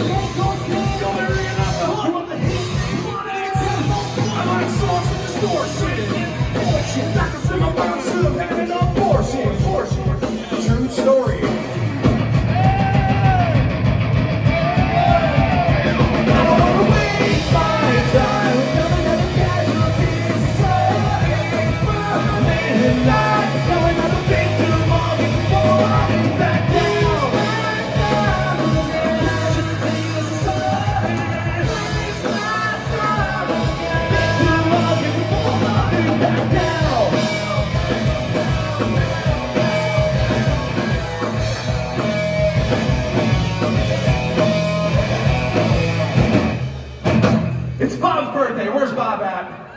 I like Back up to my bottom. It's Bob's birthday. Where's Bob at?